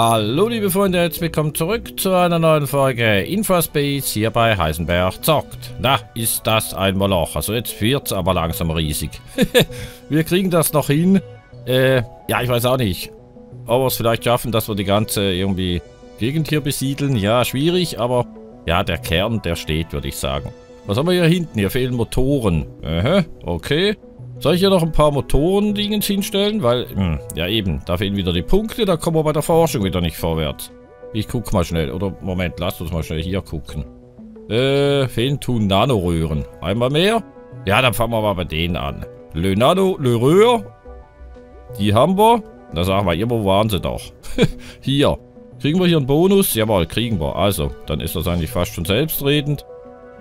Hallo liebe Freunde, herzlich willkommen zurück zu einer neuen Folge Infospace hier bei Heisenberg zockt. Na, ist das ein Moloch. Also jetzt wird's aber langsam riesig. wir kriegen das noch hin. Äh, ja, ich weiß auch nicht. Ob wir es vielleicht schaffen, dass wir die ganze irgendwie Gegend hier besiedeln. Ja, schwierig, aber ja, der Kern, der steht, würde ich sagen. Was haben wir hier hinten? Hier fehlen Motoren. Aha, okay. Soll ich hier noch ein paar Motoren-Dingens hinstellen? Weil, hm, ja eben, da fehlen wieder die Punkte, da kommen wir bei der Forschung wieder nicht vorwärts. Ich guck mal schnell. Oder, Moment, lasst uns mal schnell hier gucken. Äh, fehlen tun Nanoröhren. Einmal mehr? Ja, dann fangen wir mal bei denen an. Le Nano, Le Röhr. Die haben wir. Da sagen wir, immer waren sie doch. hier. Kriegen wir hier einen Bonus? Jawohl, kriegen wir. Also, dann ist das eigentlich fast schon selbstredend,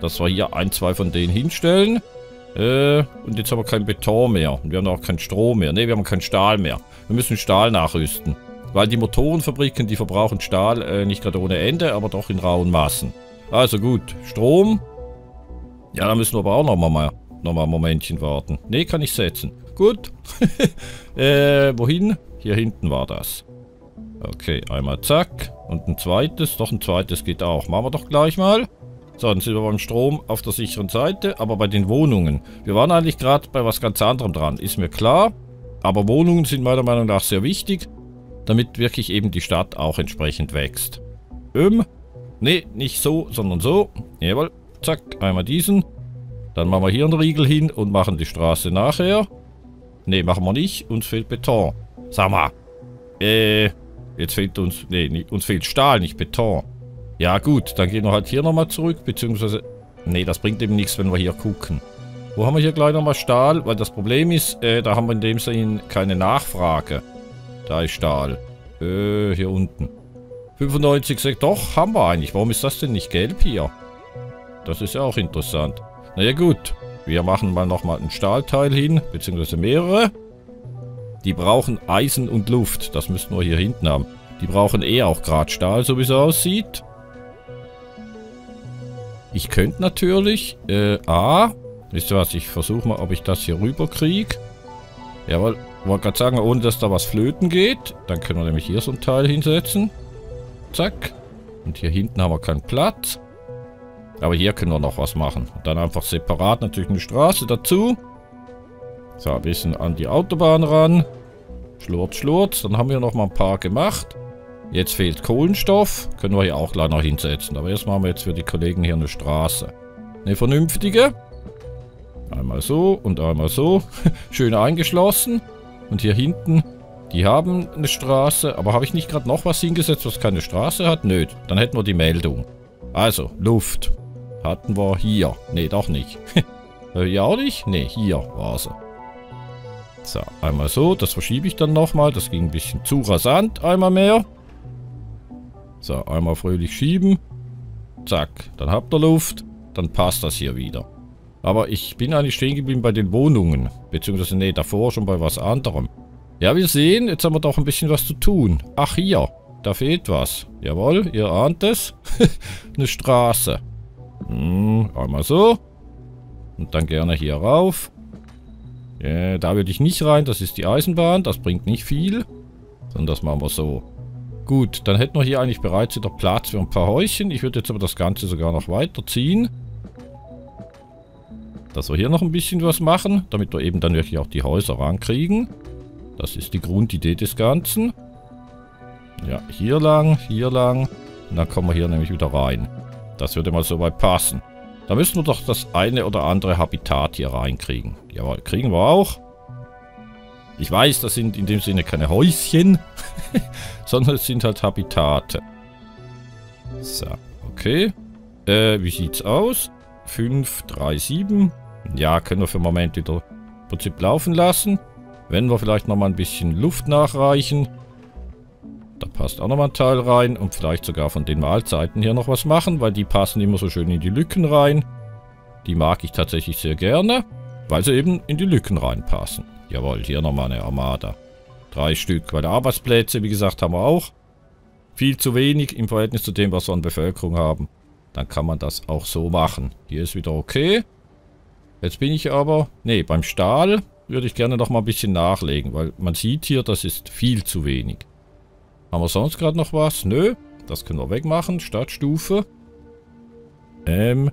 dass wir hier ein, zwei von denen hinstellen. Äh, und jetzt haben wir kein Beton mehr. Und wir haben auch keinen Strom mehr. Ne, wir haben keinen Stahl mehr. Wir müssen Stahl nachrüsten. Weil die Motorenfabriken, die verbrauchen Stahl äh, nicht gerade ohne Ende, aber doch in rauen Massen. Also gut, Strom. Ja, da müssen wir aber auch nochmal mal, noch mal ein Momentchen warten. Ne, kann ich setzen. Gut. äh, wohin? Hier hinten war das. Okay, einmal zack. Und ein zweites. Doch, ein zweites geht auch. Machen wir doch gleich mal. So, dann sind wir beim Strom auf der sicheren Seite, aber bei den Wohnungen. Wir waren eigentlich gerade bei was ganz anderem dran, ist mir klar. Aber Wohnungen sind meiner Meinung nach sehr wichtig, damit wirklich eben die Stadt auch entsprechend wächst. Ähm, ne, nicht so, sondern so. Jawohl, zack, einmal diesen. Dann machen wir hier einen Riegel hin und machen die Straße nachher. Ne, machen wir nicht, uns fehlt Beton. Sag mal, äh, jetzt fehlt uns, ne, uns fehlt Stahl, nicht Beton. Ja gut, dann gehen wir halt hier nochmal zurück, beziehungsweise... Nee, das bringt eben nichts, wenn wir hier gucken. Wo haben wir hier gleich nochmal Stahl? Weil das Problem ist, äh, da haben wir in dem Sinne keine Nachfrage. Da ist Stahl. Äh, hier unten. 95, doch, haben wir eigentlich. Warum ist das denn nicht gelb hier? Das ist ja auch interessant. Naja gut, wir machen mal nochmal ein Stahlteil hin, beziehungsweise mehrere. Die brauchen Eisen und Luft. Das müssten wir hier hinten haben. Die brauchen eh auch gerade Stahl, so wie es aussieht. Ich könnte natürlich, äh, A, wisst ihr was, ich versuche mal, ob ich das hier rüber kriege. Jawohl, wollte gerade sagen, ohne dass da was flöten geht. Dann können wir nämlich hier so ein Teil hinsetzen. Zack. Und hier hinten haben wir keinen Platz. Aber hier können wir noch was machen. Und dann einfach separat natürlich eine Straße dazu. So, ein bisschen an die Autobahn ran. Schlurz, schlurz. Dann haben wir noch mal ein paar gemacht. Jetzt fehlt Kohlenstoff. Können wir hier auch gleich noch hinsetzen. Aber erst machen wir jetzt für die Kollegen hier eine Straße. Eine vernünftige. Einmal so und einmal so. Schön eingeschlossen. Und hier hinten, die haben eine Straße. Aber habe ich nicht gerade noch was hingesetzt, was keine Straße hat? Nö, dann hätten wir die Meldung. Also, Luft. Hatten wir hier. Nee, doch nicht. hier auch nicht? Nee, hier war sie. So, einmal so. Das verschiebe ich dann nochmal. Das ging ein bisschen zu rasant. Einmal mehr. So, einmal fröhlich schieben. Zack, dann habt ihr Luft. Dann passt das hier wieder. Aber ich bin eigentlich stehen geblieben bei den Wohnungen. Beziehungsweise, nee, davor schon bei was anderem. Ja, wir sehen, jetzt haben wir doch ein bisschen was zu tun. Ach, hier. Da fehlt was. Jawohl, ihr ahnt es. Eine Straße. Hm, einmal so. Und dann gerne hier rauf. Ja, da würde ich nicht rein. Das ist die Eisenbahn. Das bringt nicht viel. Sondern das machen wir so. Gut, dann hätten wir hier eigentlich bereits wieder Platz für ein paar Häuschen. Ich würde jetzt aber das Ganze sogar noch weiterziehen. Dass wir hier noch ein bisschen was machen, damit wir eben dann wirklich auch die Häuser rankriegen. Das ist die Grundidee des Ganzen. Ja, hier lang, hier lang. Und dann kommen wir hier nämlich wieder rein. Das würde mal soweit passen. Da müssen wir doch das eine oder andere Habitat hier reinkriegen. Jawohl, kriegen wir auch. Ich weiß, das sind in dem Sinne keine Häuschen, sondern es sind halt Habitate. So, okay. Äh, wie sieht's aus? 5, 3, 7. Ja, können wir für den Moment wieder im Prinzip laufen lassen. Wenn wir vielleicht nochmal ein bisschen Luft nachreichen. Da passt auch nochmal ein Teil rein. Und vielleicht sogar von den Mahlzeiten hier noch was machen, weil die passen immer so schön in die Lücken rein. Die mag ich tatsächlich sehr gerne, weil sie eben in die Lücken reinpassen. Jawohl, hier nochmal eine Armada. Drei Stück, weil Arbeitsplätze, wie gesagt, haben wir auch. Viel zu wenig im Verhältnis zu dem, was wir an Bevölkerung haben. Dann kann man das auch so machen. Hier ist wieder okay. Jetzt bin ich aber... Ne, beim Stahl würde ich gerne noch mal ein bisschen nachlegen, weil man sieht hier, das ist viel zu wenig. Haben wir sonst gerade noch was? Nö. Das können wir wegmachen. Stadtstufe. Ähm.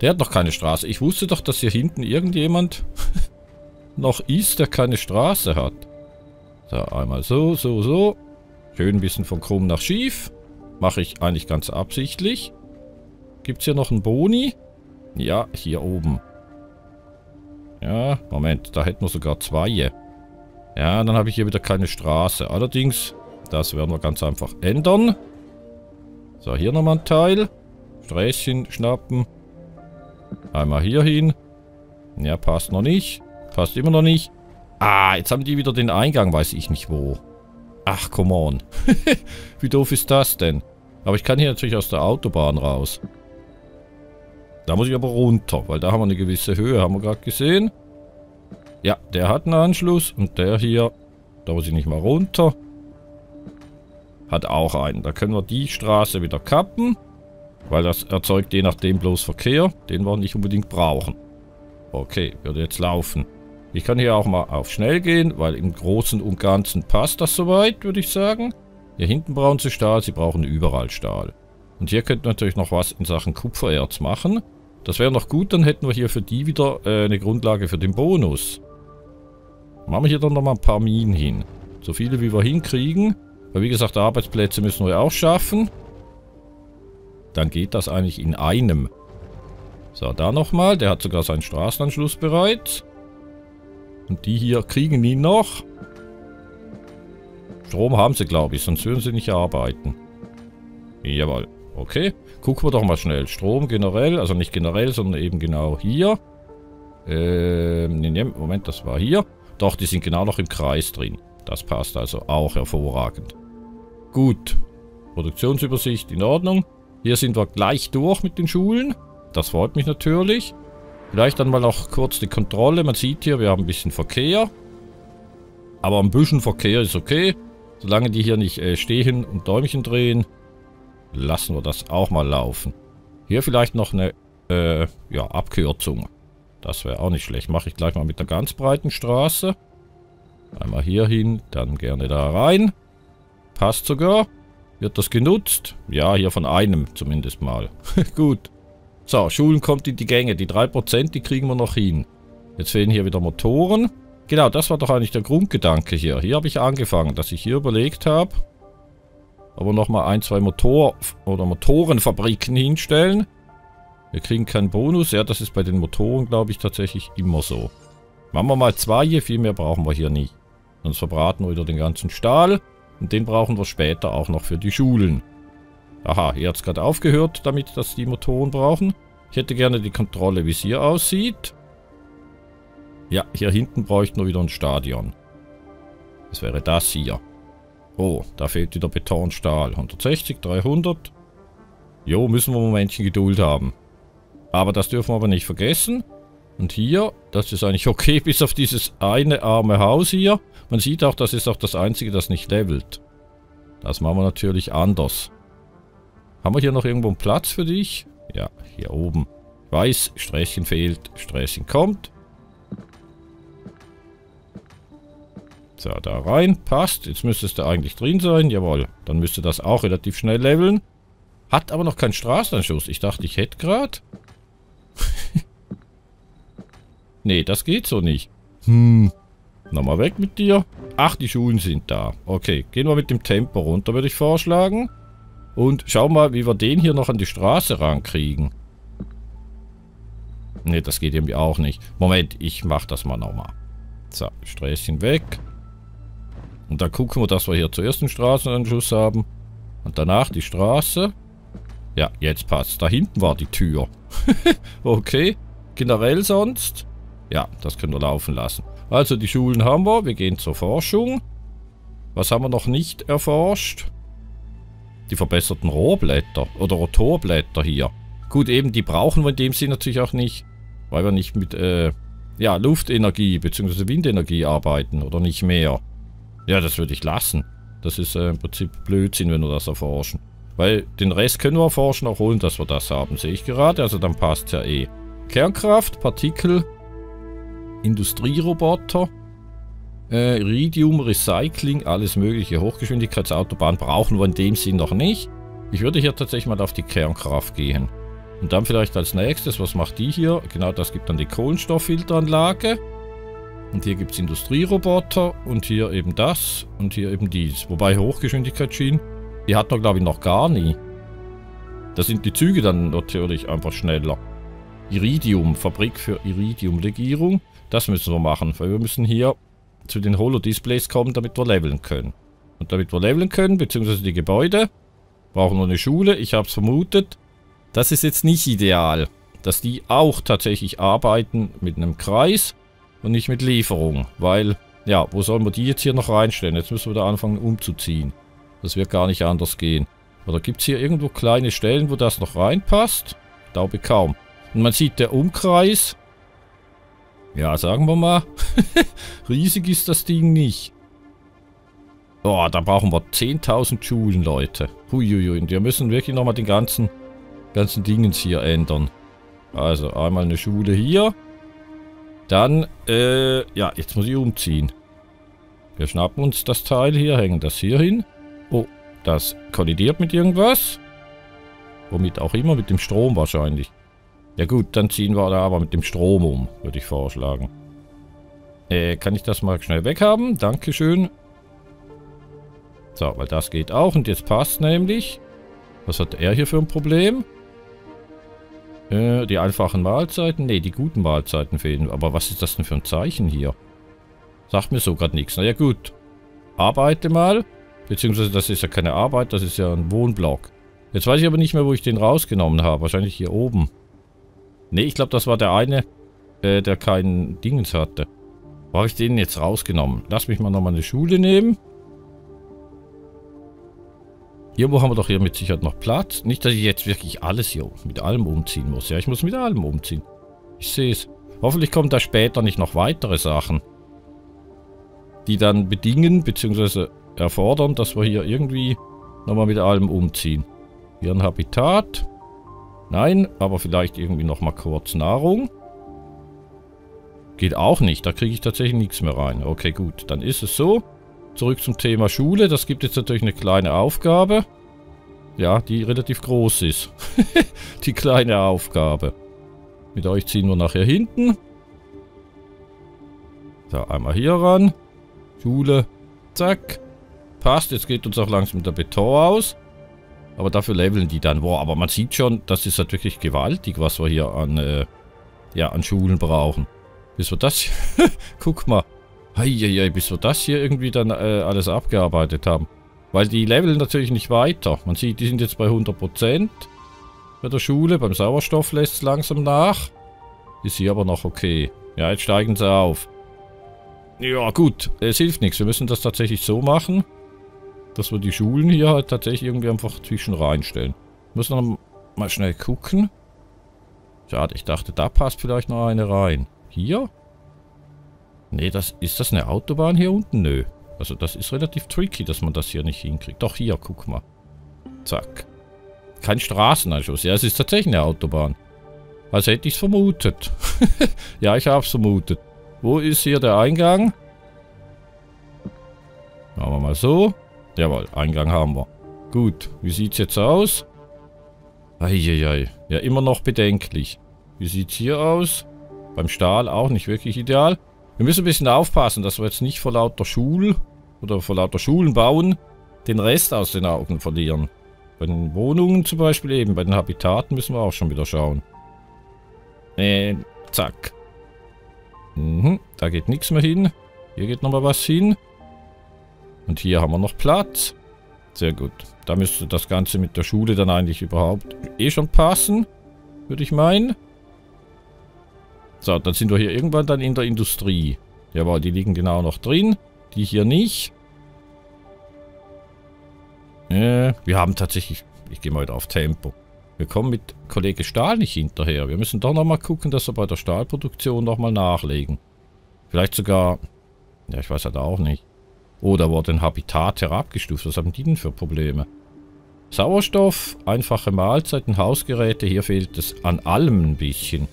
Der hat noch keine Straße. Ich wusste doch, dass hier hinten irgendjemand noch ist, der keine Straße hat. So, einmal so, so, so. Schön ein bisschen von krumm nach schief. Mache ich eigentlich ganz absichtlich. Gibt es hier noch einen Boni? Ja, hier oben. Ja, Moment, da hätten wir sogar zwei. Ja, dann habe ich hier wieder keine Straße. Allerdings, das werden wir ganz einfach ändern. So, hier nochmal ein Teil. Sträßchen schnappen. Einmal hier hin. Ja, passt noch nicht. Passt immer noch nicht. Ah, jetzt haben die wieder den Eingang, weiß ich nicht wo. Ach, come on. Wie doof ist das denn? Aber ich kann hier natürlich aus der Autobahn raus. Da muss ich aber runter, weil da haben wir eine gewisse Höhe, haben wir gerade gesehen. Ja, der hat einen Anschluss und der hier, da muss ich nicht mal runter, hat auch einen. Da können wir die Straße wieder kappen, weil das erzeugt je nachdem bloß Verkehr, den wir nicht unbedingt brauchen. Okay, würde jetzt laufen. Ich kann hier auch mal auf schnell gehen, weil im Großen und Ganzen passt das soweit, würde ich sagen. Hier hinten brauchen sie Stahl, sie brauchen überall Stahl. Und hier könnten wir natürlich noch was in Sachen Kupfererz machen. Das wäre noch gut, dann hätten wir hier für die wieder äh, eine Grundlage für den Bonus. Machen wir hier dann noch mal ein paar Minen hin. So viele wie wir hinkriegen. Weil wie gesagt, Arbeitsplätze müssen wir auch schaffen. Dann geht das eigentlich in einem. So, da nochmal. Der hat sogar seinen Straßenanschluss bereit. Und die hier kriegen ihn noch. Strom haben sie, glaube ich, sonst würden sie nicht arbeiten. Jawohl. Okay. Gucken wir doch mal schnell. Strom generell, also nicht generell, sondern eben genau hier. Ähm, nee, Moment, das war hier. Doch, die sind genau noch im Kreis drin. Das passt also auch hervorragend. Gut. Produktionsübersicht in Ordnung. Hier sind wir gleich durch mit den Schulen. Das freut mich natürlich. Vielleicht dann mal noch kurz die Kontrolle. Man sieht hier, wir haben ein bisschen Verkehr. Aber ein bisschen Verkehr ist okay. Solange die hier nicht äh, stehen und Däumchen drehen, lassen wir das auch mal laufen. Hier vielleicht noch eine äh, ja, Abkürzung. Das wäre auch nicht schlecht. Mache ich gleich mal mit der ganz breiten Straße. Einmal hier hin, dann gerne da rein. Passt sogar. Wird das genutzt? Ja, hier von einem zumindest mal. Gut. So, Schulen kommt in die Gänge. Die 3%, die kriegen wir noch hin. Jetzt fehlen hier wieder Motoren. Genau, das war doch eigentlich der Grundgedanke hier. Hier habe ich angefangen, dass ich hier überlegt habe, aber nochmal ein, zwei Motor- oder Motorenfabriken hinstellen. Wir kriegen keinen Bonus. Ja, das ist bei den Motoren, glaube ich, tatsächlich immer so. Machen wir mal zwei hier. Viel mehr brauchen wir hier nicht. Sonst verbraten wir wieder den ganzen Stahl. Und den brauchen wir später auch noch für die Schulen. Aha, hier hat es gerade aufgehört, damit dass die Motoren brauchen. Ich hätte gerne die Kontrolle, wie es hier aussieht. Ja, hier hinten bräuchten wir wieder ein Stadion. Das wäre das hier. Oh, da fehlt wieder Betonstahl. 160, 300. Jo, müssen wir ein Momentchen Geduld haben. Aber das dürfen wir aber nicht vergessen. Und hier, das ist eigentlich okay, bis auf dieses eine arme Haus hier. Man sieht auch, das ist auch das einzige, das nicht levelt. Das machen wir natürlich anders. Haben wir hier noch irgendwo einen Platz für dich? Ja, hier oben. Ich weiß, Sträßchen fehlt, Sträßchen kommt. So, da rein. Passt. Jetzt müsste es da eigentlich drin sein. Jawohl. Dann müsste das auch relativ schnell leveln. Hat aber noch keinen Straßenanschluss. Ich dachte, ich hätte gerade. nee, das geht so nicht. Hm. Nochmal weg mit dir. Ach, die Schulen sind da. Okay, gehen wir mit dem Tempo runter, würde ich vorschlagen. Und schauen mal, wie wir den hier noch an die Straße rankriegen. Ne, das geht irgendwie auch nicht. Moment, ich mach das mal nochmal. So, Sträßchen weg. Und dann gucken wir, dass wir hier zuerst einen Straßenanschluss haben. Und danach die Straße. Ja, jetzt passt. Da hinten war die Tür. okay. Generell sonst? Ja, das können wir laufen lassen. Also die Schulen haben wir. Wir gehen zur Forschung. Was haben wir noch nicht erforscht? Die verbesserten Rohrblätter oder Rotorblätter hier. Gut, eben, die brauchen wir in dem Sinne natürlich auch nicht, weil wir nicht mit äh, ja, Luftenergie bzw. Windenergie arbeiten oder nicht mehr. Ja, das würde ich lassen. Das ist äh, im Prinzip Blödsinn, wenn wir das erforschen. Weil den Rest können wir erforschen, auch holen, dass wir das haben, sehe ich gerade. Also dann passt ja eh. Kernkraft, Partikel, Industrieroboter. Äh, Iridium, Recycling, alles mögliche. Hochgeschwindigkeitsautobahn brauchen wir in dem Sinn noch nicht. Ich würde hier tatsächlich mal auf die Kernkraft gehen. Und dann vielleicht als nächstes, was macht die hier? Genau, das gibt dann die Kohlenstofffilteranlage. Und hier gibt es Industrieroboter und hier eben das und hier eben dies. Wobei Hochgeschwindigkeitsschienen, die hat man glaube ich noch gar nie. Da sind die Züge dann natürlich einfach schneller. Iridium, Fabrik für Iridium-Legierung. Das müssen wir machen, weil wir müssen hier zu den Holo-Displays kommen, damit wir leveln können. Und damit wir leveln können, beziehungsweise die Gebäude, brauchen wir eine Schule. Ich habe es vermutet. Das ist jetzt nicht ideal, dass die auch tatsächlich arbeiten mit einem Kreis und nicht mit Lieferung. Weil, ja, wo sollen wir die jetzt hier noch reinstellen? Jetzt müssen wir da anfangen umzuziehen. Das wird gar nicht anders gehen. Oder gibt es hier irgendwo kleine Stellen, wo das noch reinpasst? Ich glaube kaum. Und man sieht der Umkreis. Ja, sagen wir mal. Riesig ist das Ding nicht. Boah, da brauchen wir 10.000 Schulen, Leute. Huiuiui. Und wir müssen wirklich nochmal den ganzen ganzen Dingens hier ändern. Also einmal eine Schule hier. Dann, äh, ja, jetzt muss ich umziehen. Wir schnappen uns das Teil hier, hängen das hier hin. Oh, das kollidiert mit irgendwas. Womit auch immer, mit dem Strom wahrscheinlich. Ja gut, dann ziehen wir da aber mit dem Strom um, würde ich vorschlagen. Äh, kann ich das mal schnell weghaben? Dankeschön. So, weil das geht auch und jetzt passt nämlich. Was hat er hier für ein Problem? Äh, die einfachen Mahlzeiten? Ne, die guten Mahlzeiten fehlen. Aber was ist das denn für ein Zeichen hier? Sagt mir so gerade nichts. Naja gut. Arbeite mal. Beziehungsweise das ist ja keine Arbeit, das ist ja ein Wohnblock. Jetzt weiß ich aber nicht mehr, wo ich den rausgenommen habe. Wahrscheinlich hier oben. Ne, ich glaube, das war der eine, äh, der keinen Dingens hatte. Wo habe ich den jetzt rausgenommen? Lass mich mal nochmal eine Schule nehmen. Irgendwo haben wir doch hier mit Sicherheit noch Platz. Nicht, dass ich jetzt wirklich alles hier mit allem umziehen muss. Ja, ich muss mit allem umziehen. Ich sehe es. Hoffentlich kommen da später nicht noch weitere Sachen. Die dann bedingen, bzw. erfordern, dass wir hier irgendwie nochmal mit allem umziehen. Hier ein Habitat. Nein, aber vielleicht irgendwie nochmal kurz Nahrung. Geht auch nicht, da kriege ich tatsächlich nichts mehr rein. Okay, gut, dann ist es so. Zurück zum Thema Schule. Das gibt jetzt natürlich eine kleine Aufgabe. Ja, die relativ groß ist. die kleine Aufgabe. Mit euch ziehen wir nachher hinten. So, einmal hier ran. Schule. Zack. Passt, jetzt geht uns auch langsam der Beton aus. Aber dafür leveln die dann. Boah, aber man sieht schon, das ist halt wirklich gewaltig, was wir hier an, äh, ja, an Schulen brauchen. Bis wir das... Guck mal. Heieiei, bis wir das hier irgendwie dann äh, alles abgearbeitet haben. Weil die leveln natürlich nicht weiter. Man sieht, die sind jetzt bei 100% bei der Schule. Beim Sauerstoff lässt es langsam nach. Ist hier aber noch okay. Ja, jetzt steigen sie auf. Ja, gut. Es hilft nichts. Wir müssen das tatsächlich so machen, dass wir die Schulen hier halt tatsächlich irgendwie einfach zwischen reinstellen. Müssen wir mal schnell gucken. Schade, ich dachte, da passt vielleicht noch eine rein. Hier? Nee, das, ist das eine Autobahn hier unten? Nö. Also das ist relativ tricky, dass man das hier nicht hinkriegt. Doch, hier, guck mal. Zack. Kein Straßenanschluss. Ja, es ist tatsächlich eine Autobahn. Als hätte ich es vermutet. ja, ich habe es vermutet. Wo ist hier der Eingang? Machen wir mal so. Jawohl, Eingang haben wir. Gut, wie sieht es jetzt aus? Eieiei. Ja, immer noch bedenklich. Wie sieht es hier aus? Beim Stahl auch nicht wirklich ideal. Wir müssen ein bisschen aufpassen, dass wir jetzt nicht vor lauter Schul oder vor lauter Schulen bauen den Rest aus den Augen verlieren. Bei den Wohnungen zum Beispiel eben, bei den Habitaten müssen wir auch schon wieder schauen. Äh, zack. Mhm, da geht nichts mehr hin. Hier geht nochmal was hin. Und hier haben wir noch Platz. Sehr gut. Da müsste das Ganze mit der Schule dann eigentlich überhaupt eh schon passen. Würde ich meinen. So, dann sind wir hier irgendwann dann in der Industrie. Jawohl, die liegen genau noch drin. Die hier nicht. Äh, wir haben tatsächlich... Ich gehe mal wieder auf Tempo. Wir kommen mit Kollege Stahl nicht hinterher. Wir müssen doch nochmal gucken, dass wir bei der Stahlproduktion nochmal nachlegen. Vielleicht sogar... Ja, ich weiß halt auch nicht. Oh, da wurde ein Habitat herabgestuft. Was haben die denn für Probleme? Sauerstoff, einfache Mahlzeiten, Hausgeräte. Hier fehlt es an allem ein bisschen.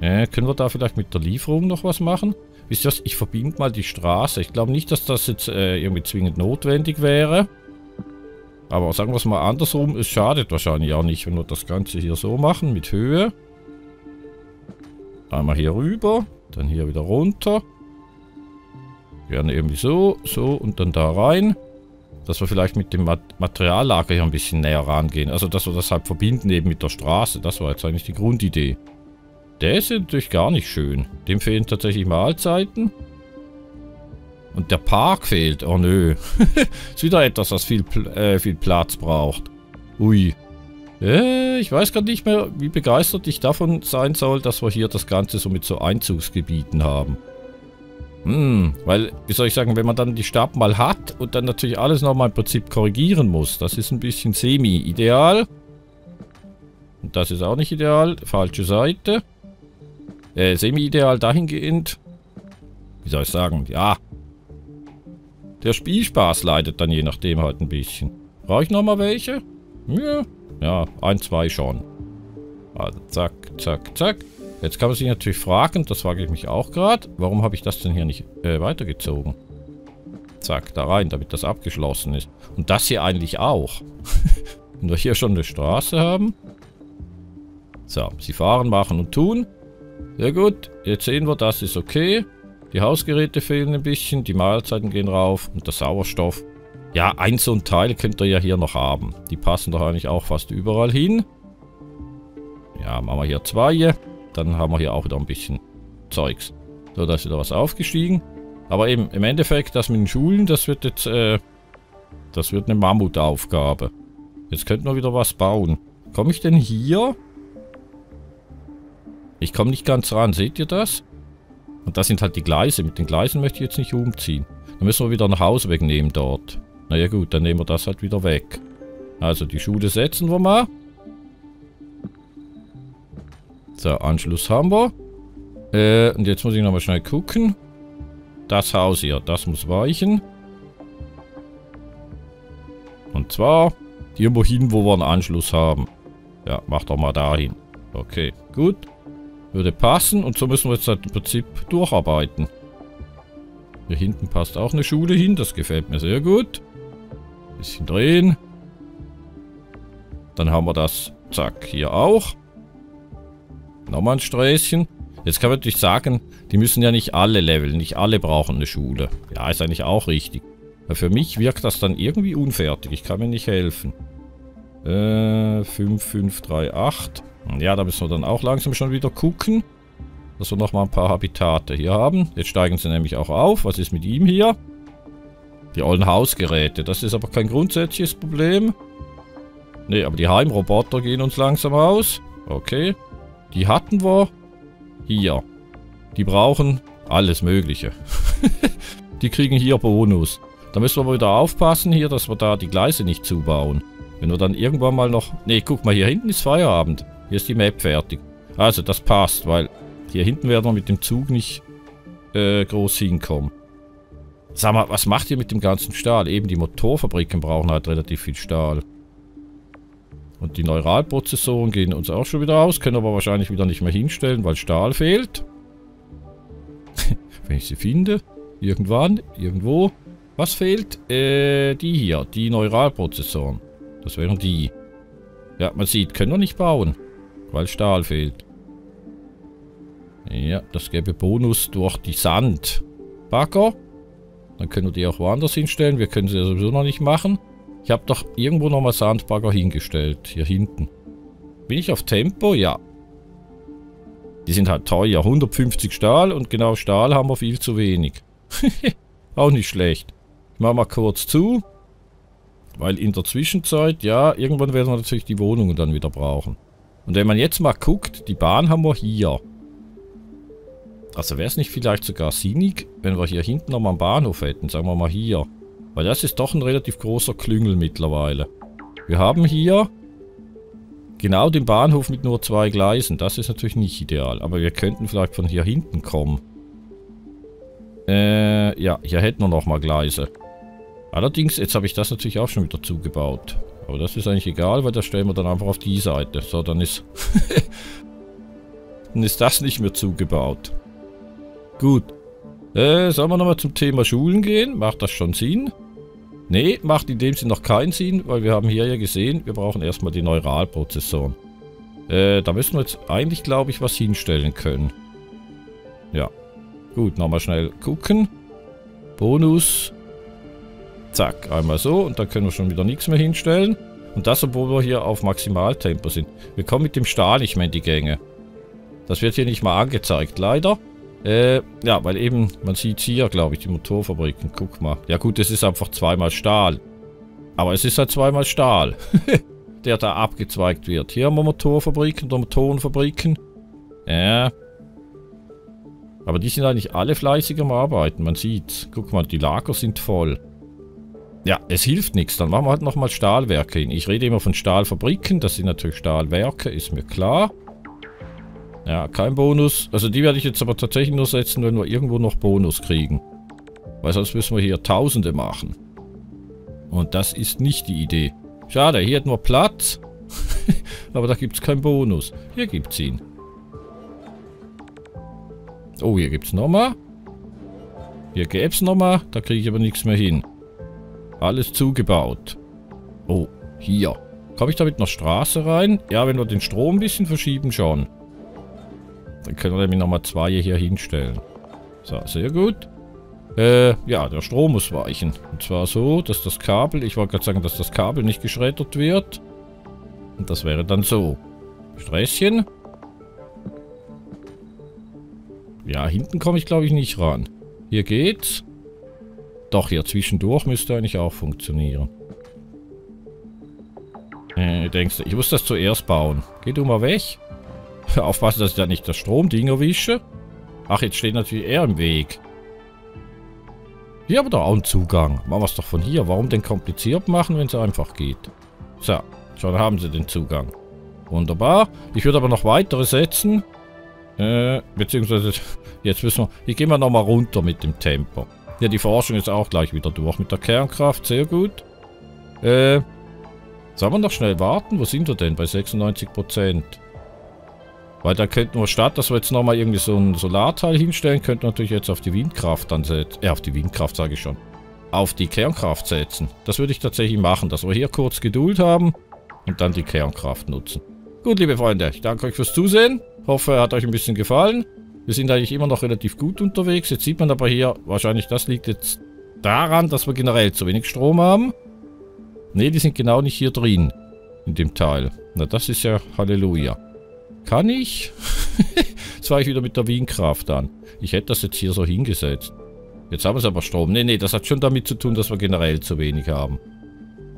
Äh, können wir da vielleicht mit der Lieferung noch was machen? wisst ihr was, ich verbinde mal die Straße. Ich glaube nicht, dass das jetzt äh, irgendwie zwingend notwendig wäre. Aber sagen wir es mal andersrum, es schadet wahrscheinlich auch nicht, wenn wir das Ganze hier so machen, mit Höhe. Einmal hier rüber, dann hier wieder runter. Gerne irgendwie so, so und dann da rein. Dass wir vielleicht mit dem Materiallager hier ein bisschen näher rangehen. Also, dass wir das halt verbinden eben mit der Straße. Das war jetzt eigentlich die Grundidee. Der ist natürlich gar nicht schön. Dem fehlen tatsächlich Mahlzeiten. Und der Park fehlt. Oh nö. ist wieder etwas, was viel, äh, viel Platz braucht. Ui. Äh, ich weiß gar nicht mehr, wie begeistert ich davon sein soll, dass wir hier das Ganze so mit so Einzugsgebieten haben. Hm, weil, wie soll ich sagen, wenn man dann die Stadt mal hat und dann natürlich alles nochmal im Prinzip korrigieren muss, das ist ein bisschen semi-ideal. Und das ist auch nicht ideal. Falsche Seite. Äh, semi-ideal dahingehend. Wie soll ich sagen? Ja. Der Spielspaß leidet dann je nachdem halt ein bisschen. Brauche ich nochmal welche? Ja. Ja, ein, zwei schon. Also zack, zack, zack. Jetzt kann man sich natürlich fragen, das frage ich mich auch gerade, warum habe ich das denn hier nicht äh, weitergezogen? Zack, da rein, damit das abgeschlossen ist. Und das hier eigentlich auch. Wenn wir hier schon eine Straße haben. So, sie fahren, machen und tun. Sehr gut, jetzt sehen wir, das ist okay. Die Hausgeräte fehlen ein bisschen, die Mahlzeiten gehen rauf und der Sauerstoff. Ja, ein so ein Teil könnt ihr ja hier noch haben. Die passen doch eigentlich auch fast überall hin. Ja, machen wir hier zwei. Dann haben wir hier auch wieder ein bisschen Zeugs. So, da ist wieder was aufgestiegen. Aber eben, im Endeffekt, das mit den Schulen, das wird jetzt, äh, das wird eine Mammutaufgabe. Jetzt könnten wir wieder was bauen. Komme ich denn hier? Ich komme nicht ganz ran, seht ihr das? Und das sind halt die Gleise. Mit den Gleisen möchte ich jetzt nicht umziehen. Dann müssen wir wieder nach Hause wegnehmen dort. Naja gut, dann nehmen wir das halt wieder weg. Also die Schule setzen wir mal. So, Anschluss haben wir. Äh, und jetzt muss ich nochmal schnell gucken. Das Haus hier, das muss weichen. Und zwar irgendwo hin, wo wir einen Anschluss haben. Ja, mach doch mal dahin. Okay, gut. Würde passen und so müssen wir jetzt halt im Prinzip durcharbeiten. Hier hinten passt auch eine Schule hin, das gefällt mir sehr gut. Bisschen drehen. Dann haben wir das, zack, hier auch. Nochmal ein Sträßchen. Jetzt kann man natürlich sagen, die müssen ja nicht alle leveln. Nicht alle brauchen eine Schule. Ja, ist eigentlich auch richtig. Aber für mich wirkt das dann irgendwie unfertig. Ich kann mir nicht helfen. Äh, 5, 5, 3, 8. Ja, da müssen wir dann auch langsam schon wieder gucken. Dass wir nochmal ein paar Habitate hier haben. Jetzt steigen sie nämlich auch auf. Was ist mit ihm hier? Die alten Hausgeräte. Das ist aber kein grundsätzliches Problem. Ne, aber die Heimroboter gehen uns langsam aus. Okay. Die hatten wir hier. Die brauchen alles Mögliche. die kriegen hier Bonus. Da müssen wir wieder aufpassen hier, dass wir da die Gleise nicht zubauen. Wenn wir dann irgendwann mal noch... Ne, guck mal, hier hinten ist Feierabend. Hier ist die Map fertig. Also, das passt, weil hier hinten werden wir mit dem Zug nicht äh, groß hinkommen. Sag mal, was macht ihr mit dem ganzen Stahl? Eben, die Motorfabriken brauchen halt relativ viel Stahl. Und die Neuralprozessoren gehen uns auch schon wieder aus, können aber wahrscheinlich wieder nicht mehr hinstellen, weil Stahl fehlt. Wenn ich sie finde. Irgendwann, irgendwo. Was fehlt? Äh, die hier, die Neuralprozessoren. Das wären die. Ja, man sieht, können wir nicht bauen, weil Stahl fehlt. Ja, das gäbe Bonus durch die Sandbagger. Dann können wir die auch woanders hinstellen. Wir können sie ja sowieso noch nicht machen. Ich habe doch irgendwo nochmal Sandbagger hingestellt. Hier hinten. Bin ich auf Tempo? Ja. Die sind halt teuer. 150 Stahl und genau Stahl haben wir viel zu wenig. Auch nicht schlecht. Ich mache mal kurz zu. Weil in der Zwischenzeit, ja, irgendwann werden wir natürlich die Wohnungen dann wieder brauchen. Und wenn man jetzt mal guckt, die Bahn haben wir hier. Also wäre es nicht vielleicht sogar sinnig, wenn wir hier hinten nochmal einen Bahnhof hätten, sagen wir mal hier. Weil das ist doch ein relativ großer Klüngel mittlerweile. Wir haben hier genau den Bahnhof mit nur zwei Gleisen. Das ist natürlich nicht ideal. Aber wir könnten vielleicht von hier hinten kommen. Äh, ja, hier hätten wir nochmal Gleise. Allerdings, jetzt habe ich das natürlich auch schon wieder zugebaut. Aber das ist eigentlich egal, weil das stellen wir dann einfach auf die Seite. So, dann ist... dann ist das nicht mehr zugebaut. Gut. Äh, sollen wir nochmal zum Thema Schulen gehen? Macht das schon Sinn? Nee, macht in dem Sinn noch keinen Sinn, weil wir haben hier ja gesehen, wir brauchen erstmal die Neuralprozessoren. Äh, da müssen wir jetzt eigentlich, glaube ich, was hinstellen können. Ja. Gut, nochmal schnell gucken. Bonus. Zack, einmal so und dann können wir schon wieder nichts mehr hinstellen. Und das, obwohl wir hier auf Maximaltempo sind. Wir kommen mit dem Stahl nicht mehr in die Gänge. Das wird hier nicht mal angezeigt, leider. Äh, ja, weil eben, man sieht hier, glaube ich, die Motorfabriken. Guck mal. Ja gut, es ist einfach zweimal Stahl. Aber es ist halt zweimal Stahl. der da abgezweigt wird. Hier haben wir Motorfabriken oder Motorenfabriken. Ja. Aber die sind eigentlich alle fleißig am Arbeiten. Man sieht. Guck mal, die Lager sind voll. Ja, es hilft nichts. Dann machen wir halt nochmal Stahlwerke hin. Ich rede immer von Stahlfabriken. Das sind natürlich Stahlwerke, ist mir klar. Ja, kein Bonus. Also die werde ich jetzt aber tatsächlich nur setzen, wenn wir irgendwo noch Bonus kriegen. Weil sonst müssen wir hier Tausende machen. Und das ist nicht die Idee. Schade, hier hätten wir Platz. aber da gibt es keinen Bonus. Hier gibt es ihn. Oh, hier gibt es nochmal. Hier gäbe es nochmal. Da kriege ich aber nichts mehr hin. Alles zugebaut. Oh, hier. Komme ich da mit einer Straße rein? Ja, wenn wir den Strom ein bisschen verschieben, schon. Dann können wir nämlich nochmal zwei hier hinstellen. So, sehr gut. Äh, ja, der Strom muss weichen. Und zwar so, dass das Kabel, ich wollte gerade sagen, dass das Kabel nicht geschreddert wird. Und das wäre dann so. Sträßchen. Ja, hinten komme ich glaube ich nicht ran. Hier geht's. Doch, hier zwischendurch müsste eigentlich auch funktionieren. Äh, denkst du, ich muss das zuerst bauen. Geh du mal weg. Aufpassen, dass ich da nicht das Stromding erwische. Ach, jetzt steht natürlich er im Weg. Hier haben wir doch auch einen Zugang. Machen wir es doch von hier. Warum denn kompliziert machen, wenn es einfach geht? So, schon haben sie den Zugang. Wunderbar. Ich würde aber noch weitere setzen. Äh, beziehungsweise, jetzt müssen wir... Hier gehen wir nochmal runter mit dem Tempo. Ja, die Forschung ist auch gleich wieder durch mit der Kernkraft. Sehr gut. Äh, sollen wir noch schnell warten? Wo sind wir denn? Bei 96%. Weil da könnten wir statt, dass wir jetzt nochmal irgendwie so ein Solarteil hinstellen, könnten wir natürlich jetzt auf die Windkraft dann setzen. Äh, auf die Windkraft sage ich schon. Auf die Kernkraft setzen. Das würde ich tatsächlich machen, dass wir hier kurz Geduld haben und dann die Kernkraft nutzen. Gut, liebe Freunde, ich danke euch fürs Zusehen. Hoffe, hat euch ein bisschen gefallen. Wir sind eigentlich immer noch relativ gut unterwegs. Jetzt sieht man aber hier, wahrscheinlich das liegt jetzt daran, dass wir generell zu wenig Strom haben. Ne, die sind genau nicht hier drin. In dem Teil. Na, das ist ja Halleluja. Kann ich? jetzt war ich wieder mit der Windkraft an. Ich hätte das jetzt hier so hingesetzt. Jetzt haben wir es aber Strom. Ne, ne, das hat schon damit zu tun, dass wir generell zu wenig haben.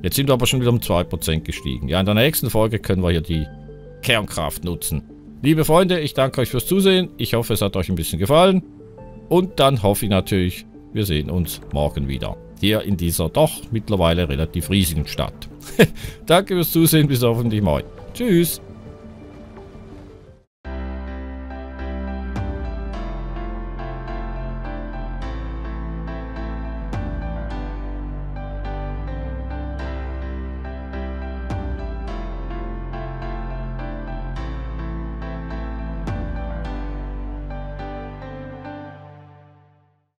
Jetzt sind wir aber schon wieder um 2% gestiegen. Ja, in der nächsten Folge können wir hier die Kernkraft nutzen. Liebe Freunde, ich danke euch fürs Zusehen. Ich hoffe, es hat euch ein bisschen gefallen. Und dann hoffe ich natürlich, wir sehen uns morgen wieder. Hier in dieser doch mittlerweile relativ riesigen Stadt. danke fürs Zusehen, bis hoffentlich morgen. Tschüss.